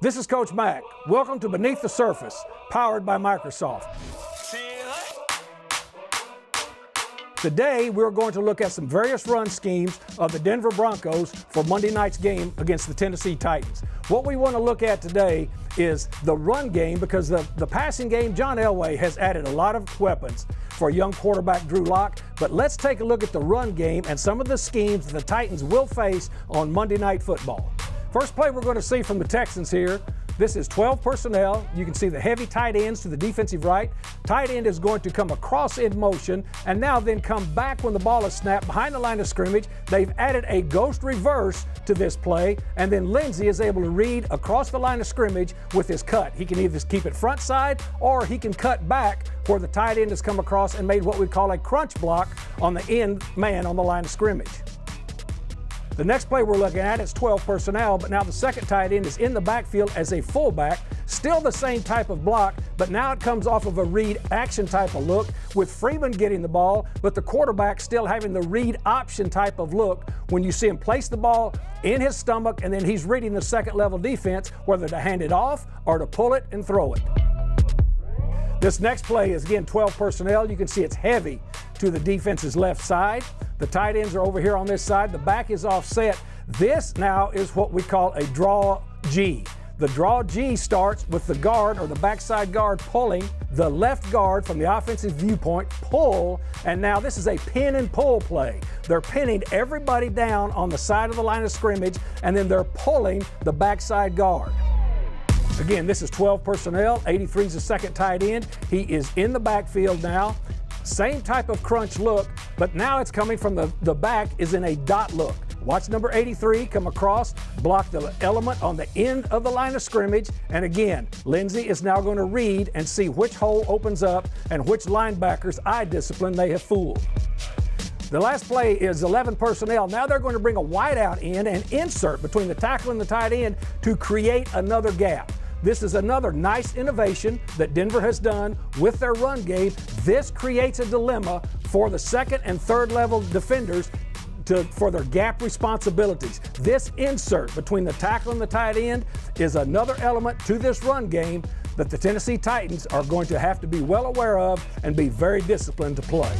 This is Coach Mack. Welcome to Beneath the Surface, powered by Microsoft. Today, we're going to look at some various run schemes of the Denver Broncos for Monday night's game against the Tennessee Titans. What we want to look at today is the run game because the, the passing game, John Elway has added a lot of weapons for young quarterback Drew Lock. But let's take a look at the run game and some of the schemes the Titans will face on Monday Night Football. First play we're going to see from the Texans here. This is 12 personnel. You can see the heavy tight ends to the defensive right. Tight end is going to come across in motion and now then come back when the ball is snapped behind the line of scrimmage. They've added a ghost reverse to this play, and then Lindsay is able to read across the line of scrimmage with his cut. He can either keep it front side or he can cut back where the tight end has come across and made what we call a crunch block on the end man on the line of scrimmage. The next play we're looking at is 12 personnel, but now the second tight end is in the backfield as a fullback. Still the same type of block, but now it comes off of a read action type of look with Freeman getting the ball, but the quarterback still having the read option type of look when you see him place the ball in his stomach and then he's reading the second level defense, whether to hand it off or to pull it and throw it. This next play is again 12 personnel. You can see it's heavy to the defense's left side. The tight ends are over here on this side. The back is offset. This now is what we call a draw G. The draw G starts with the guard or the backside guard pulling the left guard from the offensive viewpoint, pull, and now this is a pin and pull play. They're pinning everybody down on the side of the line of scrimmage, and then they're pulling the backside guard. Again, this is 12 personnel. 83 is the second tight end. He is in the backfield now. Same type of crunch look, but now it's coming from the, the back is in a dot look. Watch number 83 come across, block the element on the end of the line of scrimmage. And again, Lindsay is now going to read and see which hole opens up and which linebackers eye discipline they have fooled. The last play is 11 personnel. Now they're going to bring a wideout in and insert between the tackle and the tight end to create another gap. This is another nice innovation that Denver has done with their run game. This creates a dilemma for the second and third level defenders to, for their gap responsibilities. This insert between the tackle and the tight end is another element to this run game that the Tennessee Titans are going to have to be well aware of and be very disciplined to play.